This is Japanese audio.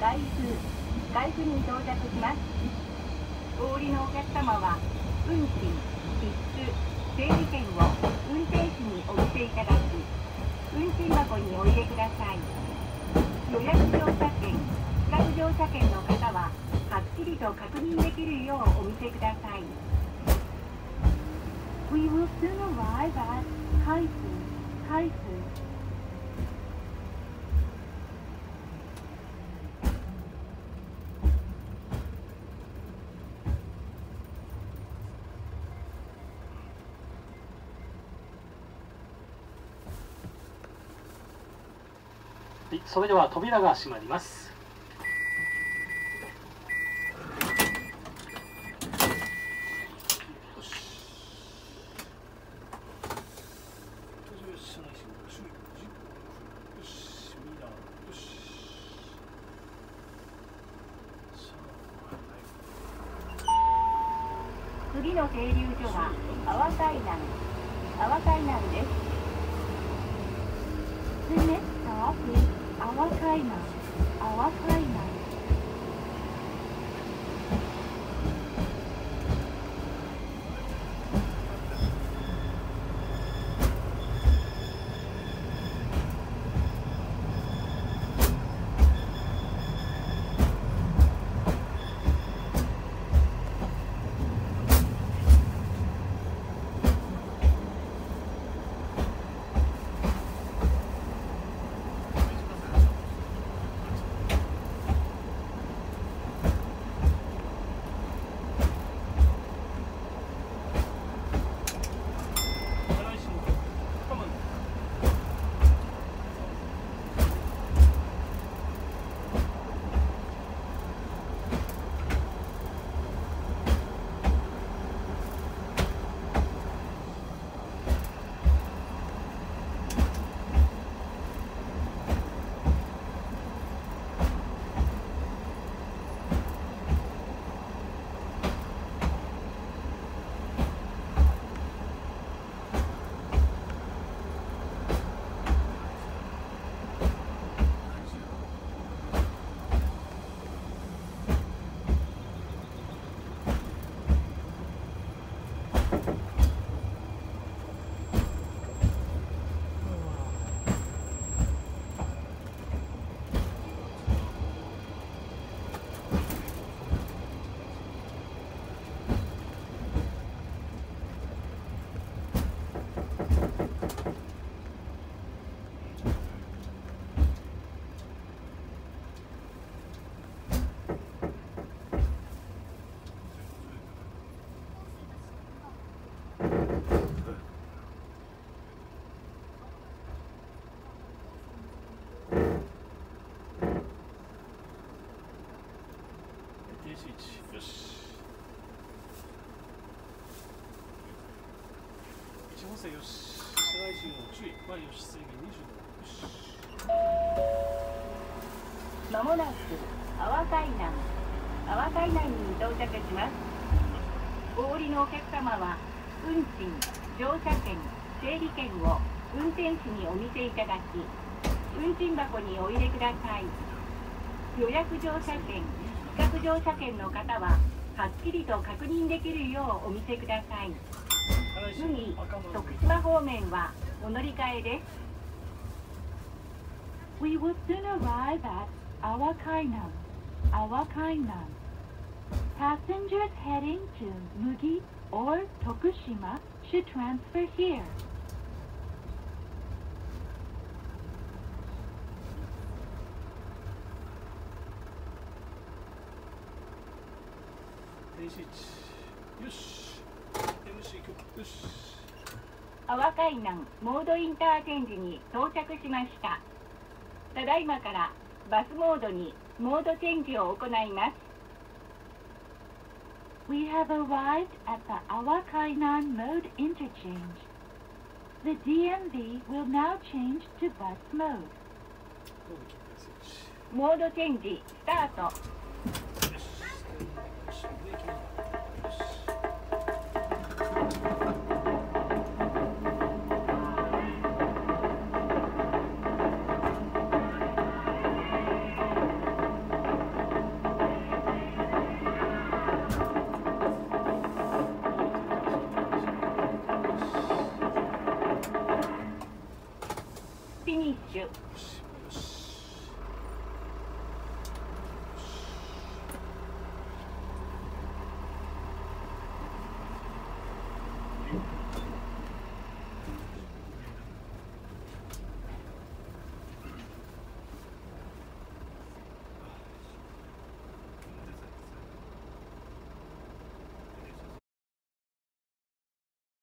海部海部に到着しますお降りのお客様は運賃必須整理券を運転士にお見せいただき運賃箱にお入れください予約乗車券視覚乗車券の方ははっきりと確認できるようお見せください We will soon arrive at Kaifu, Kaifu. はい、それでは扉が閉まります。次の停留所は阿波海南阿波海南です The next stop is 淡海南淡い南よし。一本線よし。車内信号注意前よし制限20度よしまもなく阿波海南阿波海南に到着します。お降りのお客様は運賃。乗車券整理券を運転士にお見せいただき運賃箱にお入れください。予約乗車券。視覚乗車券の方ははっきりと確認できるようお見せください車内信次徳島方面はお乗り換えです We will soon arrive at Awakainam. Awakainam. Passengers heading to Mugi or Tokushima should transfer here. 停止位置よし。MC 行く。よし。阿波海南モードインターチェンジに到着しました。ただいまからバスモードにモードチェンジを行います。We have arrived at the Awakainan mode interchange. The DMV will now change to bus mode. モードチェンジスタート